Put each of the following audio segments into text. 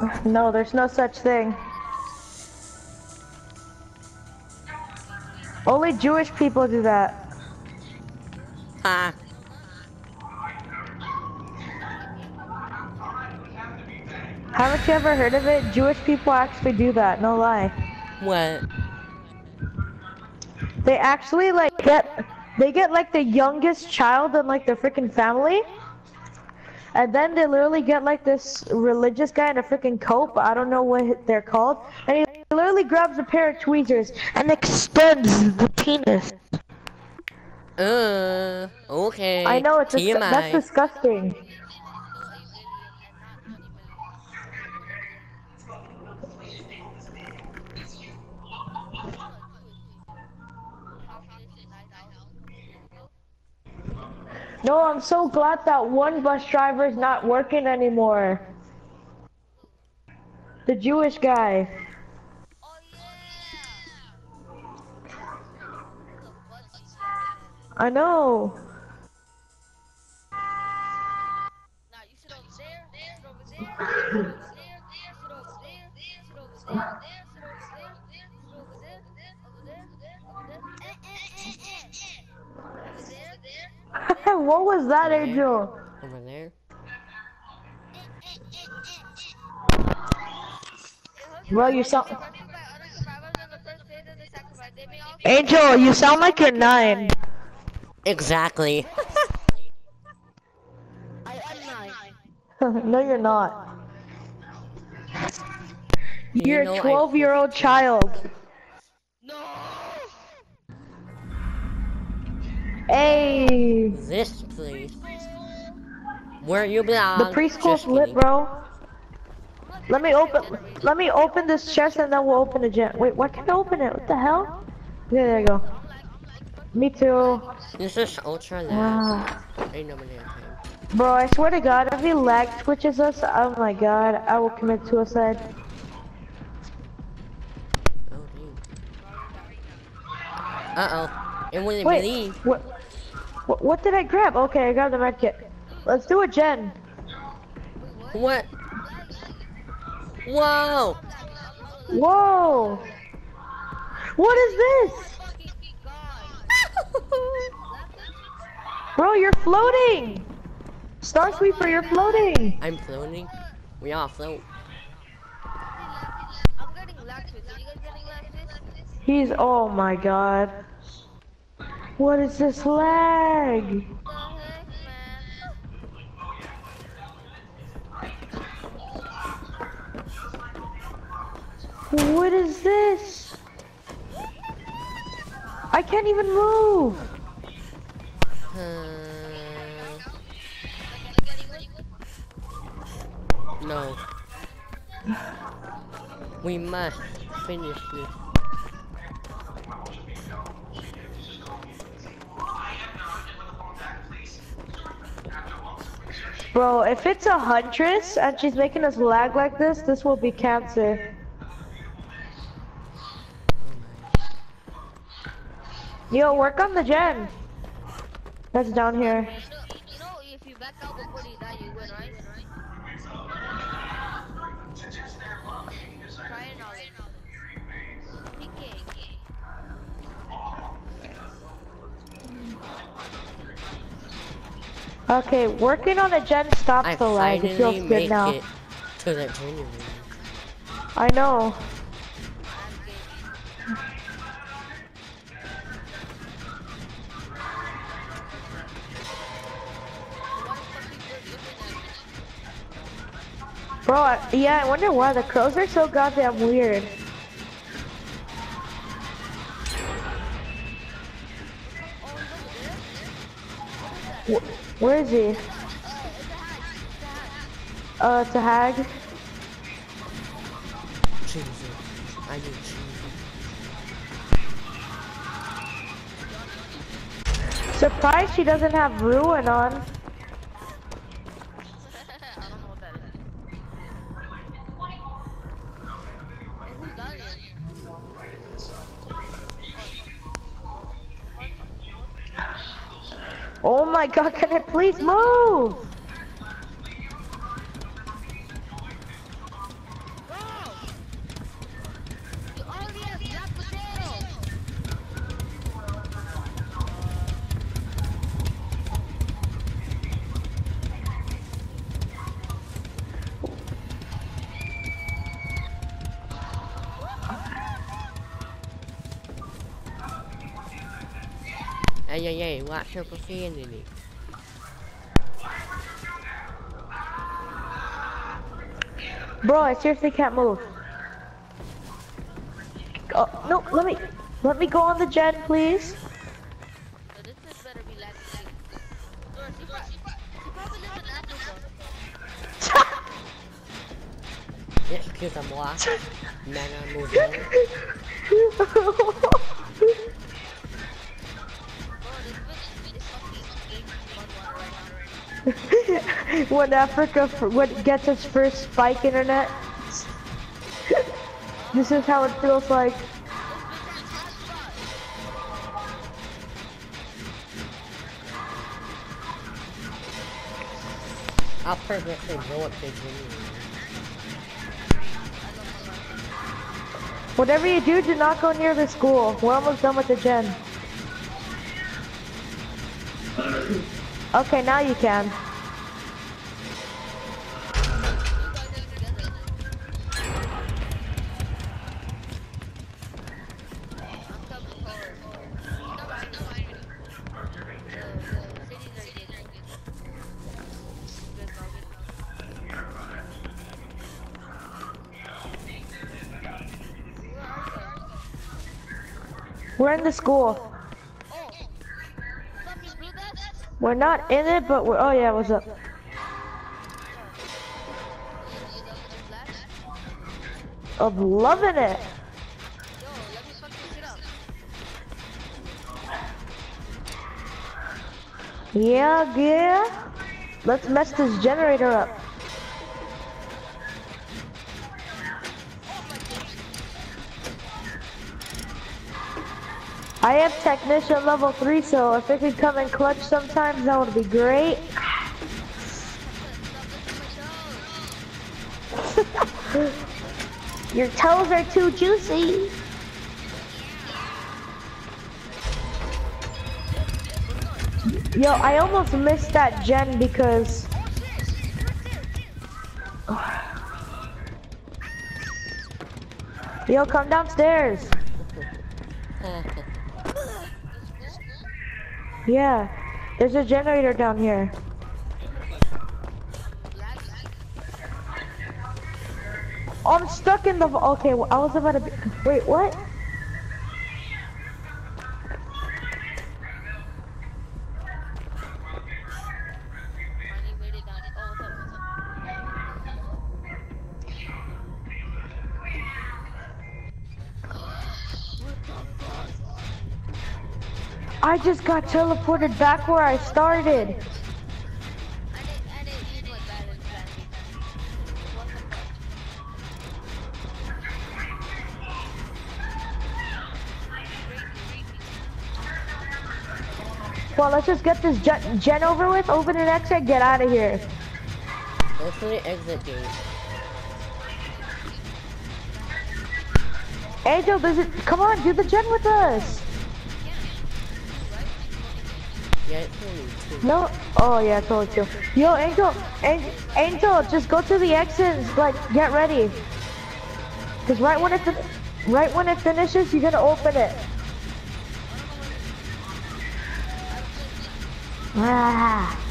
No, there's no such thing. Only Jewish people do that. Ha. Haven't you ever heard of it? Jewish people actually do that, no lie. What? They actually like get they get like the youngest child in like their freaking family. And then they literally get like this religious guy in a freaking cope. I don't know what they're called. And he literally grabs a pair of tweezers and extends the penis. Uh, okay. I know it's dis- that's disgusting. No, I'm so glad that one bus driver is not working anymore. The Jewish guy. I know. Now you sit over there, sit over there, sit over there, sit over there, sit over there, sit over there, sit over there, over there, over there, eh, eh, eh, eh. Over there, what was that, Angel? Over there. Bro, you sound. running by other survivors on the first day that they sacrificed. They may all be Angel, you sound like you're nine. Exactly. I am nine. no, you're not. You You're know a I- 12 year old child. No. Hey, This place. Where you belong. the preschool's Just lit, kidding. bro. Let me open. Let me open this chest and then we'll open the gym. Wait, why can't I open it? What the hell? Yeah, there you go. Me too. This is ultra lag. Ah. Ain't nobody have. Bro, I swear to God, if he lag switches us, oh my God, I will commit suicide. Oh. Uh oh. It wouldn't Wait, believe. what, what? What did I grab? Okay, I grabbed the med kit. Let's do a gen. What? Whoa! Whoa! What is this? Bro, you're floating! Star Sweeper, you're floating! I'm floating. We all float. I'm getting lag switch. Are you guys getting lag switch? He's, oh my god. What is this lag? What is this? I can't even move! Uh, no. We must finish this. Bro, if it's a huntress and she's making us lag like this, this will be cancer. Yo, work on the gen. That's down here. Okay, working on a gen stops I the lag. It feels finally good now. it to the training. I know. Bro, I, yeah, I wonder why the crows are so goddamn weird. Wh- Where is he? Uh, it's a hag. Jesus. I need. Surprised she doesn't have ruin on. Oh my god, can it please move? Watch your profanity. Bro, I seriously can't move. Oh, no, let me, let me go on the gen, please. So this bitch better be lagging. Dora, when Africa f- when gets its first spike internet, this is how it feels like. This bitch has hotspot. I'll perfectly blow up the green. Whatever you do, do not go near the school. We're almost done with the gen. Okay, now you can. We're in the school. We're not in it, but we're. Oh yeah, what's up? I'm loving it. Yeah, yeah. Let's mess this generator up. I am technician level 3, so if it could come in clutch sometimes, that would be great. Your toes are too juicy. Yo, I almost missed that gen because... Yo, come downstairs. Yeah, there's a generator down here. Oh, I'm stuck in the. Okay, well, I was about to. Be, wait, what? I just got teleported back where I started. Well, let's just get this gen, gen over with, open an exit, get out of here. Through the exit gate. Angel, does it? Come on, do the gen with us. No. Oh yeah, totally true. Yo, Angel, Angel, Angel, just go to the exits. Like, get ready. Cause right when it, right when it finishes, you're gonna open it. Ah.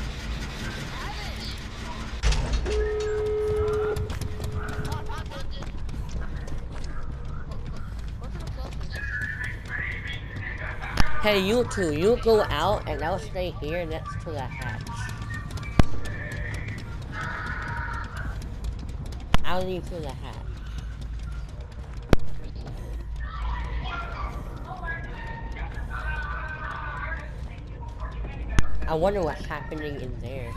Hey, you two, you go out and I'll stay here next to the hatch. I'll leave through the hatch. I wonder what's happening in there.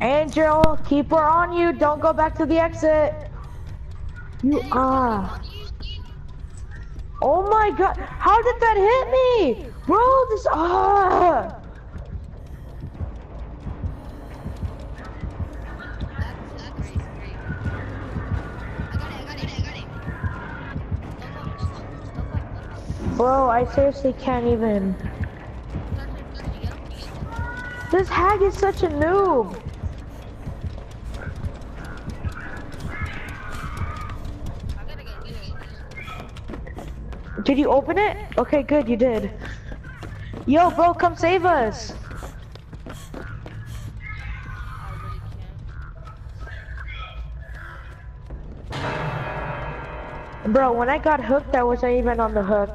Angel, keep her on you. Don't go back to the exit. You ah. Oh my god. How did that hit me? Bro, this ah. Bro, I seriously can't even. This hag is such a noob. Did you open it? Okay, good, you did. Yo, bro, come save us. Bro, when I got hooked, I wasn't even on the hook.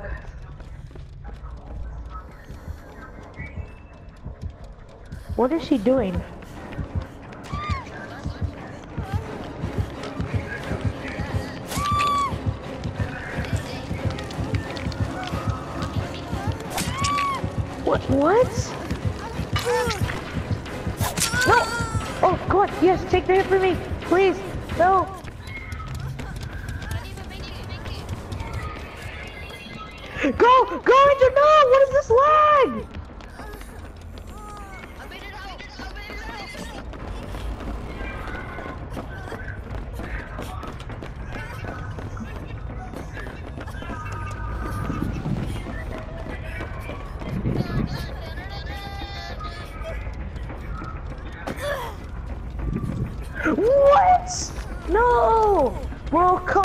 What is she doing? What? What? No! Oh, God, yes, take the hit for me, please. No. Go! Go into no! What is this lag?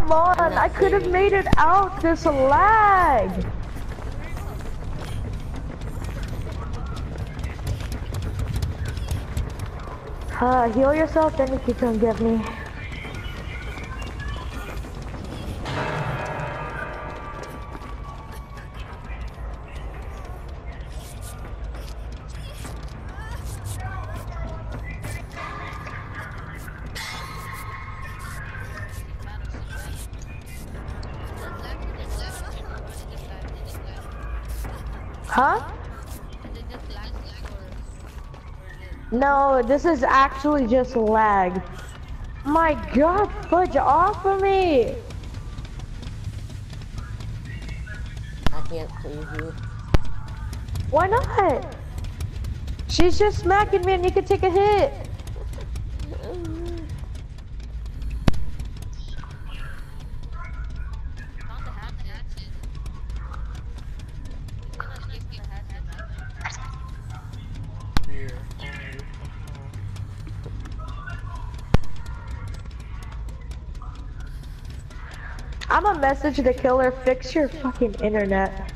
Come on! I could have made it out this lag! Uh, heal yourself, then you can get me. Huh? No, this is actually just lag. My god, fudge off of me! I can't save you. Why not? She's just smacking me and you can take a hit. I'm a message to the killer, fix your fucking internet.